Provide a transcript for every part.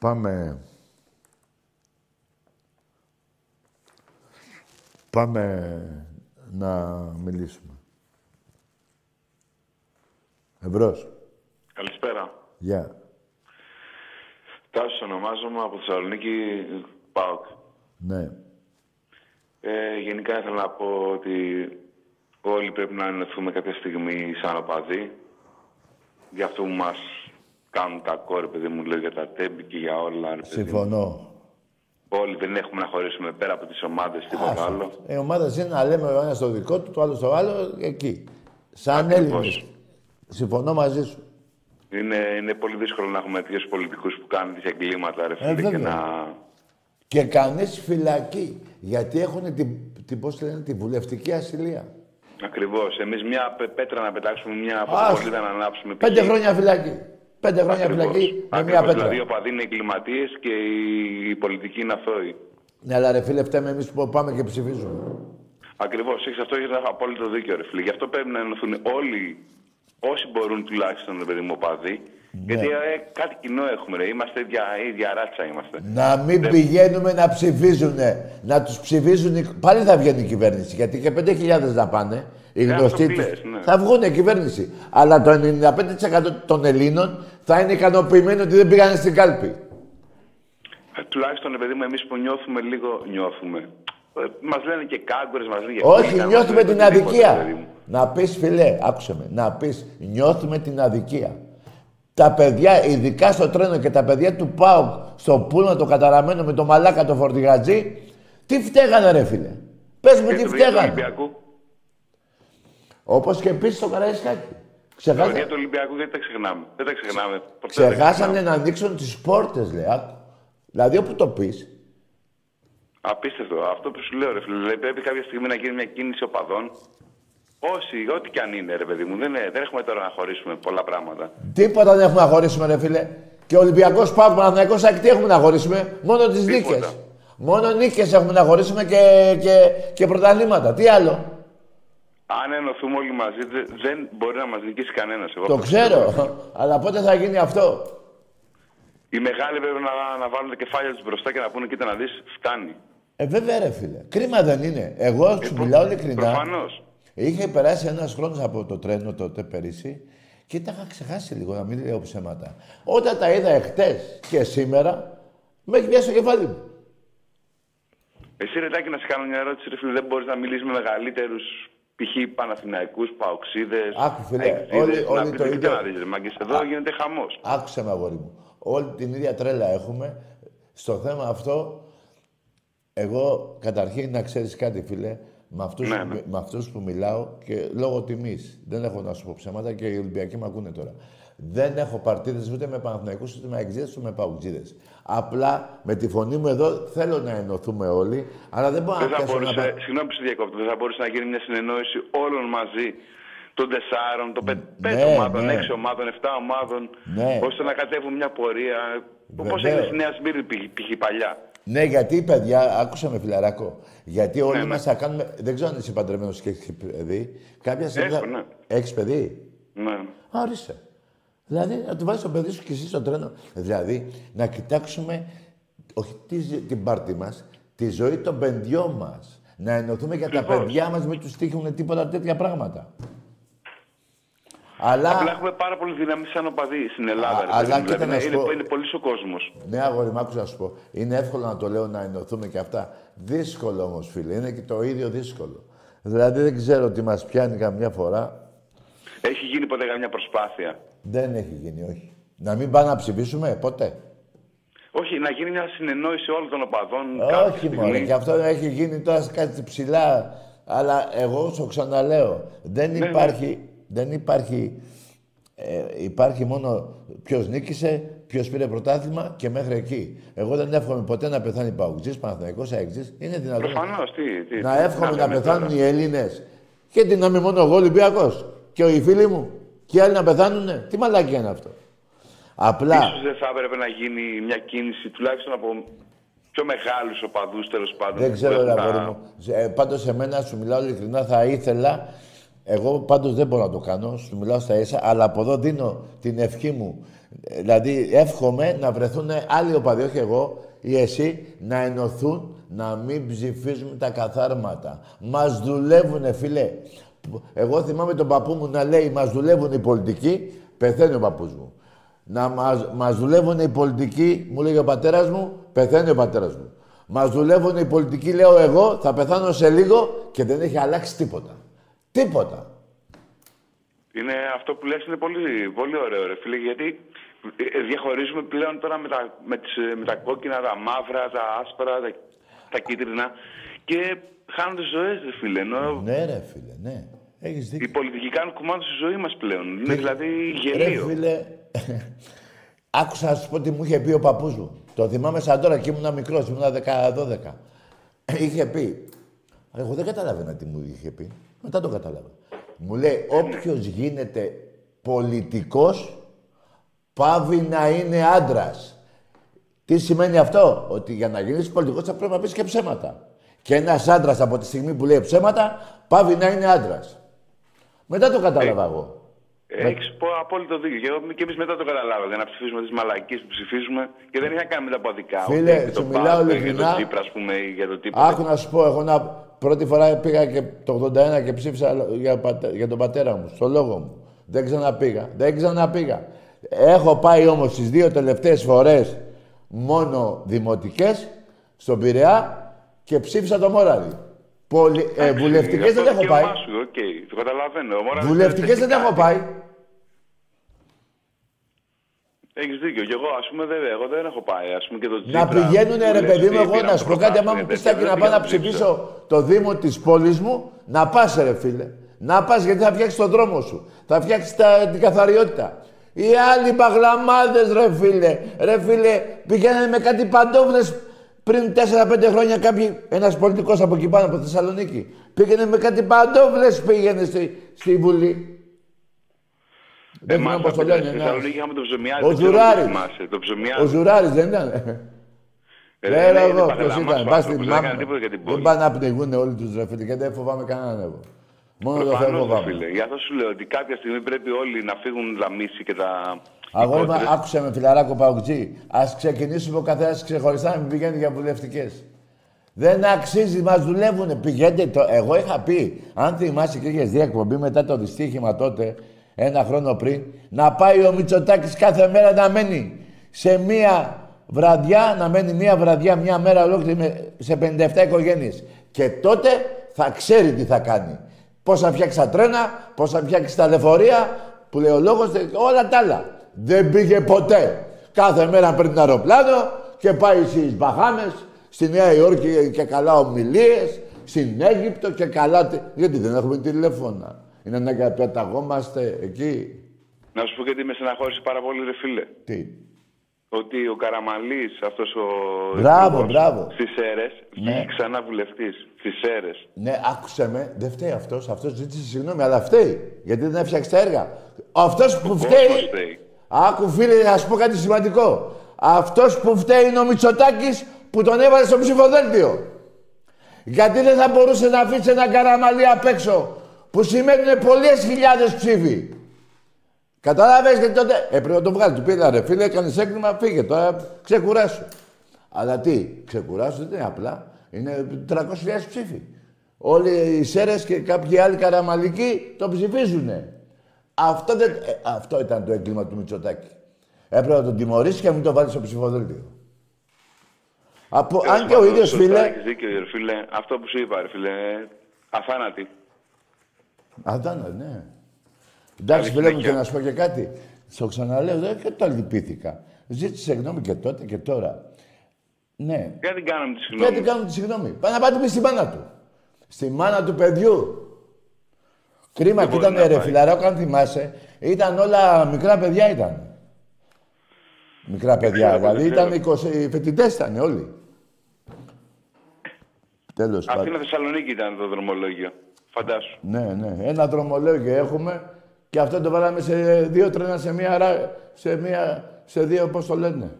Πάμε. Πάμε να μιλήσουμε. Εμπρός. Καλησπέρα. Γεια. Τάσος ονομάζομαι από Θεσσαλονίκη ΠΑΟΚ. Ναι. Ε, γενικά ήθελα να πω ότι όλοι πρέπει να ενωθούμε κάποια στιγμή σαν οπαδοί. Για αυτό που μας κάνουν κακό, ρε παιδί μου, λέω για τα τέμπη και για όλα, ρε παιδί μου. Συμφωνώ. Όλοι δεν έχουμε να χωρίσουμε πέρα από τις ομάδες, τίποτα Άστα. άλλο. Η ομάδα είναι να λέμε ο ένας το δικό του, το άλλο στο άλλο, εκεί. Σαν Ακριβώς. Έλληνες. Συμφωνώ μαζί σου. Είναι, είναι πολύ δύσκολο να έχουμε τέτοιους πολιτικούς που κάνουν τις εγκλήματα, ρε φίλε, και Ε, βέβαια. να... Και κανείς φυλακή. Γιατί έχουν την, την, πώς λένε, τη βουλευτική ασυλία. Ακριβώς. Εμείς μια πε- πέτρα να πετάξουμε, μια Άστα. φωτοβολίδα να ανάψουμε. Πέντε π.χ. χρόνια φυλακή. Πέντε χρόνια Ακριβώς. φυλακή με Ακριβώς. μία πέτρα. Δηλαδή, οι οπαδοί είναι εγκληματίες και οι, οι πολιτικοί είναι αθώοι. Ναι, αλλά ρε φίλε, φταίμε εμείς που πάμε και ψηφίζουμε. Ακριβώς. Έχει αυτό έχεις απόλυτο δίκιο, ρε φίλε. Γι' αυτό πρέπει να ενωθούν όλοι όσοι μπορούν τουλάχιστον, ρε παιδί μου, οπαδοί. Ναι. Γιατί ε, κάτι κοινό έχουμε, ρε. Είμαστε ίδια, ίδια ράτσα είμαστε. Να μην πηγαίνουμε να ψηφίζουν. Να τους ψηφίζουν. οι- Πάλι θα βγαίνει η κυβέρνηση. Γιατί και 5.000 να πάνε. Οι Ναι, γνωστοί αυτό τους, λες, ναι. θα βγουν η κυβέρνηση. Αλλά το 95% των Ελλήνων θα είναι ικανοποιημένοι ότι δεν πήγανε στην κάλπη. Ε, τουλάχιστον, ρε παιδί μου, εμείς που νιώθουμε λίγο, νιώθουμε. Ε, μας λένε και κάγκορε, μας λένε και Όχι, χούλιγκαν, μας νιώθουμε λένε την οτιδήποτε, ρε παιδί αδικία. μου. Να πεις φιλέ, άκουσε με, να πεις νιώθουμε την αδικία. Τα παιδιά, ειδικά στο τρένο και τα παιδιά του ΠΑΟΚ στο πούλμα το καταραμένο με το μαλάκα το φορτηγατζή, τι φταίγανε ρε φίλε. Πες μου Και τι το παιδιά του φταίγανε. Ολυμπιακού. Όπως και επίσης στο Καραϊσκάκι. Τα Ξεχάσα... παιδιά του Ολυμπιακού δεν τα ξεχνάμε. Δεν τα ξεχνάμε. Ποτέ δεν τα Ξεχάσανε ξεχνάμε. να ανοίξουν τις πόρτες, λέει. άκου. Δηλαδή όπου το πεις, Απίστευτο. Αυτό που σου λέω, ρε φίλε. Δηλαδή, πρέπει κάποια στιγμή να γίνει μια κίνηση οπαδών. Όσοι, ό,τι και αν είναι, ρε παιδί μου. Δεν, είναι- δεν έχουμε τώρα να χωρίσουμε πολλά πράγματα. τίποτα δεν έχουμε να χωρίσουμε ρε φίλε. Και ο Ολυμπιακός ΠΑΟΚ Παναθηναϊκός ΑΕΚ τι έχουμε να χωρίσουμε; Μόνο τις Τίποτα. νίκες. Μόνο νίκες έχουμε να χωρίσουμε και, και, και πρωταθλήματα. Τι άλλο; Αν ενωθούμε όλοι μαζί, δε- δεν μπορεί να μας νικήσει κανένας. Το ξέρω. Αλλά πότε θα γίνει αυτό; Οι μεγάλοι πρέπει να, να βάλουν τα κεφάλια τους μπροστά και να πούνε: Κοίτα να δεις, φτάνει. Ε, βέβαια ρε φίλε. Κρίμα δεν είναι. Εγώ σου μιλάω ειλικρινά. Προφανώς. Είχε περάσει ένας χρόνος από το τρένο τότε πέρυσι και τα είχα ξεχάσει λίγο να μην λέω ψέματα. Όταν τα είδα εχθές και σήμερα, με έχει πιάσει το κεφάλι μου. Εσύ, Ρετάκι, να σε κάνω μια ερώτηση. Ρε φίλε, δεν μπορείς να μιλήσεις με μεγαλύτερους π.χ. Παναθηναϊκούς, Παοξίδες. Άκου, φίλε, όλοι- όλοι το ίδιο- να δεις, ρε μάγκες, εδώ γίνεται χαμός. Άκουσε με αγόρι μου. Όλη την ίδια τρέλα έχουμε. Στο θέμα αυτό, εγώ καταρχήν να ξέρεις κάτι, φίλε, με αυτούς, Ναι, που, ναι. με αυτούς που μιλάω και λόγω τιμής. Δεν έχω να σου πω ψέματα και οι Ολυμπιακοί με ακούνε τώρα. Δεν έχω παρτίδες ούτε με Παναθηναϊκούς, ούτε με Αεξίδες, ούτε με Παουτζίδες. Απλά με τη φωνή μου εδώ θέλω να ενωθούμε όλοι, αλλά δεν μπορώ Δεν να θα πιάσω να... μπορούσε, πα- συγγνώμη που σε διακόπτω, δεν θα μπορούσε να γίνει μια συνεννόηση όλων μαζί των τεσσάρων, των πε- πέντε ναι, ομάδων, ναι. έξι ομάδων, εφτά ομάδων, Ναι. ώστε να κατέβουν μια πορεία. Όπω Βεβαίως. έγινε στη Νέα Σμύρνη π.χ. π.χ. παλιά; Ναι, γιατί παιδιά, άκουσα με φιλαράκο. Γιατί όλοι Ναι, ναι. μας θα κάνουμε. Δεν ξέρω αν είσαι παντρεμένος και έχεις παιδί. Κάποια στιγμή. Έχω, θα- ναι. Έχεις παιδί; Ναι. Α, Ορίστε. Δηλαδή να του βάζει το παιδί σου και εσύ στο τρένο. Δηλαδή να κοιτάξουμε όχι τη, ζη- την πάρτη μας, τη ζωή των παιδιών μας. Να ενωθούμε για τα Ακριβώς. παιδιά μας, μην τους τύχουν τίποτα τέτοια πράγματα. Αλλά. Απλά έχουμε πάρα πολύ δύναμη σαν οπαδοί στην Ελλάδα. Α, ρε αλλά παιδί μου. κοίτα δηλαδή, να σου είναι, πω- είναι πολύς ο κόσμος. Ναι, αγόρι μου, άκουσα να σου πω. Είναι εύκολο να το λέω να ενωθούμε και αυτά. Δύσκολο όμως, φίλε. Είναι και το ίδιο δύσκολο. Δηλαδή δεν ξέρω τι μας πιάνει καμιά φορά. Έχει γίνει ποτέ καμιά προσπάθεια; Δεν έχει γίνει, όχι. Να μην πάμε να ψηφίσουμε, ποτέ. Όχι, να γίνει μια συνεννόηση όλων των οπαδών. κάποια Όχι στιγμή. μόνο. Και αυτό έχει γίνει τώρα σε κάτι ψηλά. Αλλά εγώ σου ξαναλέω, δεν Ναι, υπάρχει, δεν υπάρχει, ε, υπάρχει μόνο ποιος νίκησε, ποιος πήρε πρωτάθλημα και μέχρι εκεί. Εγώ δεν εύχομαι ποτέ να πεθάνει Παουτζής, Παναθηναϊκός, Αεξής. Είναι δυνατόν Προφανώς. Τι, τι, να τι εύχομαι να λέμε πεθάνουν τώρα. οι Έλληνες. Και τι να είμαι μόνο εγώ Ολυμπιακός και οι φίλοι μου. Και οι άλλοι να πεθάνουνε. Τι μαλακία είναι αυτό. Απλά. Ίσως δεν θα έπρεπε να γίνει μια κίνηση τουλάχιστον από πιο μεγάλους οπαδούς τέλος πάντων. Δεν που ξέρω, έχουν ρε τα- αγόρι μου. Ε, Πάντως, σε μένα σου μιλάω ειλικρινά, θα ήθελα Εγώ πάντως δεν μπορώ να το κάνω, σου μιλάω στα ίσα, αλλά από εδώ δίνω την ευχή μου. Δηλαδή, εύχομαι να βρεθούν άλλοι οπαδοί, όχι εγώ ή εσύ, να ενωθούν, να μην ψηφίζουν τα καθάρματα. Μας δουλεύουνε, φίλε. Εγώ θυμάμαι τον παππού μου να λέει «Μας δουλεύουν οι πολιτικοί», πεθαίνει ο παππούς μου. Να μας, μας δουλεύουν οι πολιτικοί, μου λέγει ο πατέρας μου, πεθαίνει ο πατέρας μου. Μας δουλεύουν οι πολιτικοί, λέω εγώ, θα πεθάνω σε λίγο και δεν έχει αλλάξει τίποτα. Τίποτα. Είναι αυτό που λες είναι πολύ, πολύ ωραίο ρε φίλε γιατί ε, διαχωρίζουμε πλέον τώρα με τα, με, τις, με τα κόκκινα, τα μαύρα, τα άσπρα, τα, τα κίτρινα και χάνονται ζωές ρε φίλε. Ενώ Ναι ρε φίλε, ναι. Έχεις οι δίκιο. πολιτικοί κάνουν κουμάντο στη ζωή μας πλέον. Είναι δηλαδή Ρε γελίο. φίλε, άκουσα να σου πω τι μου είχε πει ο παππούς μου. Το θυμάμαι σαν τώρα και ήμουν μικρός, ήμουν 10-12. Είχε πει, εγώ δεν καταλάβαινα τι μου είχε πει. Μετά το κατάλαβα. Μου λέει, όποιος γίνεται πολιτικός, πάβει να είναι άντρας. Τι σημαίνει αυτό, ότι για να γίνεις πολιτικός θα πρέπει να πεις και ψέματα. Και ένας άντρας από τη στιγμή που λέει ψέματα, πάβει να είναι άντρας. Μετά το κατάλαβα εγώ. Έχεις απόλυτο δίκιο. Και, εγώ- και εμείς μετά το καταλάβαμε για να ψηφίσουμε τις μαλακίες που ψηφίζουμε και δεν είχα κάνει με τα ποδικά. Φίλε, ούτε για σου τον μιλάω Πάσο, Για ειλικρινά. τον Τσίπρα, ας πούμε, ή για το τίποτα. Άκου να σου πω, εγώ να... πρώτη φορά πήγα και το 81 και ψήφισα για, πατέ- για τον πατέρα μου, στο λόγο μου. Δεν ξαναπήγα. Δεν ξαναπήγα. Έχω πάει όμως τις δύο τελευταίες φορές μόνο δημοτικές, στον Πειραιά και ψήφισα το Μόραλη. Πολυ... Ε, Εντάξει, βουλευτικές δεν αυτό έχω το πάει. δικαίωμά Σου, οκ, το καταλαβαίνω. Ο Μόραλης Βουλευτικές δεν έχω πάει. Έχεις δίκιο. Και εγώ, ας πούμε, δεν, εγώ δεν έχω πάει. Ας πούμε, και το Να πηγαίνουνε ρε παιδί μου, εγώ να σου πω κάτι, άμα μου πεις και να πάω να ψηφίσω το Δήμο της πόλης μου, να πας ρε φίλε. Να πας γιατί θα φτιάξεις τον δρόμο σου. Θα φτιάξεις τα, την καθαριότητα. Οι άλλοι παγλαμάδες ρε φίλε. Ρε φίλε, πηγαίνανε με κάτι παντόφλες πριν 4-5 χρόνια κάποιοι, ένας πολιτικός από εκεί πάνω από Θεσσαλονίκη. Πήγαινε με κάτι παντόφλες πήγαινε στη, στη Βουλή. Δεν θυμάμαι πώς το λένε. Στη ναι. Θεσσαλονίκη είχαμε το ψωμιάδι. Ο δεν ξέρω αν το Ζουράρης. θυμάσαι, Το ψωμιάδι. Ο Ζουράρης δεν ήταν. Ε, Δεν είναι- ξέρω είναι εγώ ποιος παγαλαμάς ήταν. ο Πας στην άνθρωπος, Δεν έκανε μάπα. τίποτα για την Δεν πόλη. πάνε να πνιγούν όλοι τους ρε φίλε και δεν φοβάμαι κανέναν εγώ. Μόνο το Θεό Προφανώς, ρε φοβάμαι. φίλε. Γι' αυτό σου λέω ότι κάποια στιγμή πρέπει όλοι να φύγουν τα μίση και τα. Αγόρι μου, υπότρες. άκουσε με φιλαράκο Παουτζή. Ας ξεκινήσουμε ο καθένας ξεχωριστά να μην πηγαίνει για βουλευτικές. Δεν αξίζει, μας δουλεύουνε. Πηγαίνετε το... Εγώ είχα πει, αν θυμάσαι και είχες δει εκπομπή μετά το δυστύχημα τότε, ένα χρόνο πριν, να πάει ο Μητσοτάκης κάθε μέρα να μένει σε μία βραδιά, να μένει μία βραδιά, μία μέρα ολόκληρη με- σε 57 οικογένειες. Και τότε θα ξέρει τι θα κάνει. Πώς θα φτιάξει τα τρένα, πώς θα φτιάξει τα λεωφορεία, που λέει ο λόγος, όλα τα άλλα. Δεν πήγε ποτέ. Κάθε μέρα παίρνει ένα αεροπλάνο και πάει στις Μπαχάμες, στη Νέα Υόρκη και καλά ομιλίες, στην Αίγυπτο και καλά... τε- Γιατί δεν έχουμε τηλέφωνα. Είναι ανάγκη να πεταγόμαστε εκεί. Να σου πω γιατί με στεναχώρησε πάρα πολύ, ρε φίλε. Τι; Ότι ο Καραμαλής, αυτός ο... Μπράβο, υπουργός, μπράβο. Στις αίρες, Ναι. βγήκε ξανά βουλευτής. Στις αίρες. Ναι, άκουσε με. Δεν φταίει αυτός. Αυτός ζήτησε συγγνώμη, αλλά φταίει. Γιατί δεν έφτιαξε τα έργα. Αυτός που κόσμος φταίει... φταίει. Άκου φίλε, να σου πω κάτι σημαντικό. Αυτός που φταίει είναι ο Μητσοτάκης που τον έβαλε στο ψηφοδέλτιο. Γιατί δεν θα μπορούσε να αφήσει ένα καραμαλί απ' έξω που σημαίνουν πολλές χιλιάδες ψήφοι. Κατάλαβες γιατί τότε έπρεπε να το βγάλει. Του πήρε ρε φίλε, έκανες έκλειμα, φύγε τώρα, ξεκουράσου. Αλλά τι, ξεκουράσου δεν είναι απλά. Είναι 300.000 ψήφοι. Όλοι οι Σέρες και κάποιοι άλλοι καραμαλικοί το ψηφίζουνε. Αυτό, δεν, ε, αυτό ήταν το έγκλημα του Μητσοτάκη. Έπρεπε να τον τιμωρήσει και να μην το βάλει στο ψηφοδέλτιο. Από, αν και ο ίδιος Σωστά, φίλε. Έχεις δίκιο, ρε φίλε. Αυτό που σου είπα, ρε φίλε. Αθάνατη. Αδάνα, ναι. Εντάξει, Καλή φίλε μου, και συνέχεια. να σου πω και κάτι. Στο ξαναλέω, δεν και το λυπήθηκα. Ζήτησε συγγνώμη και τότε και τώρα. Ναι. Γιατί κάναμε τη Και συγγνώμη. τι κάνουν τη συγγνώμη. Πάει να πάτε πει στη μάνα του. Στη μάνα του παιδιού. Κρίμα, Δεν και μπορεί ήταν να ρε πάει. φιλαράκο, αν θυμάσαι. Ήταν όλα μικρά παιδιά ήταν. Μικρά παιδιά. ξέρω, δηλαδή δεν ήταν 20, οι φοιτητές ήταν όλοι. Τέλος πάντων. Αθήνα Θεσσαλονίκη ήταν το δρομολόγιο. Φαντάσου. Ναι, ναι. Ένα δρομολόγιο έχουμε και αυτό το βάλαμε σε δύο τρένα σε μία, ρα- σε μία, σε δύο, πώς το λένε.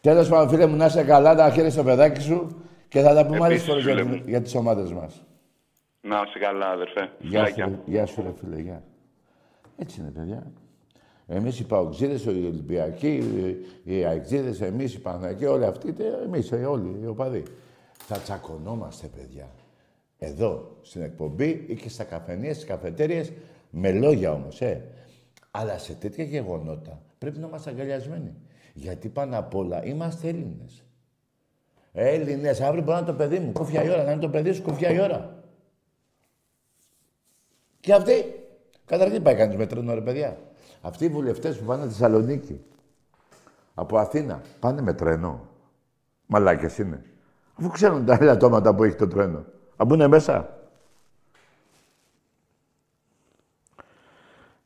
Τέλος πάντων, φίλε μου, να είσαι καλά, να χαίρεσαι το παιδάκι σου και θα τα πούμε άλλες Επίσης, φορές για, φίλε την- μου. για τις ομάδες μας. Να είσαι καλά, αδερφέ. Γεια σου, Φιλάκια. ρε- γεια σου, ρε φίλε, γεια. Έτσι είναι, παιδιά. Εμείς οι Παοξίδες, οι Ολυμπιακοί, οι- οι Αεξίδες, εμείς οι Παναγιακοί, όλοι αυτοί, τε- εμείς ε, όλοι οι οπαδοί. Θα τσακωνόμαστε, παιδιά. Εδώ, στην εκπομπή ή και στα καφενεία, στις καφετέριες, με λόγια όμως, ε. Αλλά σε τέτοια γεγονότα πρέπει να είμαστε αγκαλιασμένοι. Γιατί πάνω απ' όλα είμαστε Έλληνες. Έλληνες, αύριο μπορεί να είναι το παιδί μου, κούφια η ώρα, να είναι το παιδί σου, κούφια η ώρα. Και αυτοί, καταρχήν πάει κανείς με τρένο, ρε παιδιά. Αυτοί οι βουλευτές που πάνε στη Θεσσαλονίκη, από Αθήνα, πάνε με τρένο. Μαλάκες είναι. Αφού ξέρουν τα ελαττώματα που έχει το τρένο. Αν μπουν μέσα.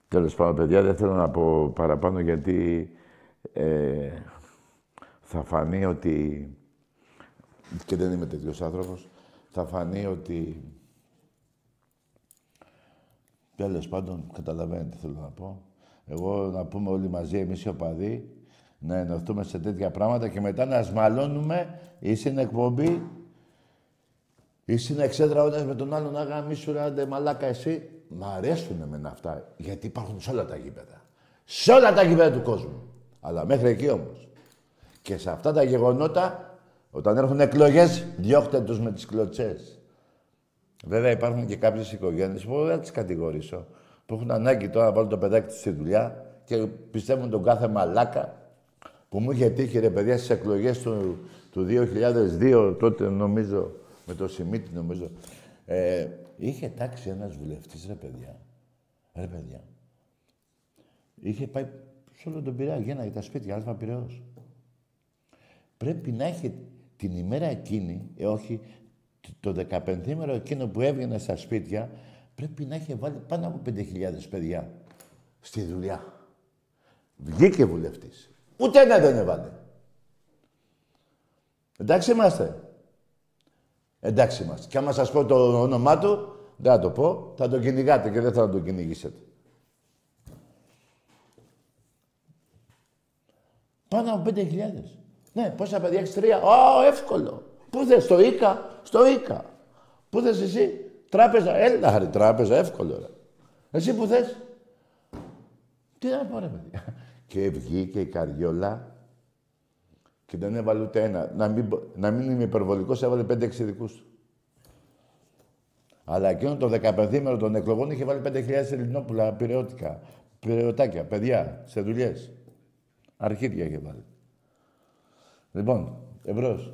Τέλος πάντων, παιδιά, δεν θέλω να πω παραπάνω γιατί ε, θα φανεί ότι και δεν είμαι τέτοιος άνθρωπος, θα φανεί ότι Τέλος πάντων, καταλαβαίνετε τι θέλω να πω. Εγώ να πούμε όλοι μαζί, εμείς οι οπαδοί, να ενωθούμε σε τέτοια πράγματα και μετά να σμαλώνουμε ή στην εκπομπή ή στην εξέδρα ο ένας με τον άλλον να γαμίσου ρε άντε μαλάκα εσύ. Μ' αρέσουν εμένα αυτά, γιατί υπάρχουν σε όλα τα γήπεδα. Σε όλα τα γήπεδα του κόσμου. Αλλά μέχρι εκεί όμως. Και σε αυτά τα γεγονότα, όταν έρχονται εκλογές, διώχτε τους με τις κλωτσές. Βέβαια υπάρχουν και κάποιες οικογένειες που δεν θα τις κατηγορήσω, που έχουν ανάγκη τώρα να βάλουν το παιδάκι τους στη δουλειά και πιστεύουν τον κάθε μαλάκα που μου είχε τύχει ρε παιδιά στις εκλογές του, του 2002, τότε νομίζω, με το Σιμίτη νομίζω, ε, είχε τάξει ένας βουλευτής ρε παιδιά, ρε παιδιά, είχε πάει σε όλο τον Πειραιά, γίνανε τα σπίτια, Αλφα Πειραιώς. Πρέπει να έχει την ημέρα εκείνη, ε, όχι, το 15ημερο εκείνο που έβγαινε στα σπίτια, πρέπει να είχε βάλει πάνω από 5.000 παιδιά στη δουλειά. Βγήκε βουλευτής. Ούτε ένα δεν έβαλε. Εντάξει είμαστε. Εντάξει είμαστε. Και άμα σας πω το όνομά του, δεν θα το πω, θα τον κυνηγάτε και δεν θα τον κυνηγήσετε. Πάνω από 5.000. Ναι, πόσα παιδιά έχεις τρία. Ω, εύκολο. Πού θες, στο Ίκα, στο Ίκα. Πού θες εσύ, τράπεζα. Έλα, ρε, τράπεζα, εύκολο, ρε. Εσύ που θες. Τι να πω, ρε, παιδιά. Και βγήκε η Καριόλα και δεν έβαλε ούτε ένα. Να μην, πω- να μην είμαι υπερβολικός, έβαλε πέντε-έξι δικούς του. Αλλά εκείνο το 15 των εκλογών είχε βάλει 5.000 Ελληνόπουλα πυρεώτικα. Πυρεωτάκια, παιδιά, σε δουλειές. Αρχίδια είχε βάλει. Λοιπόν, εμπρός.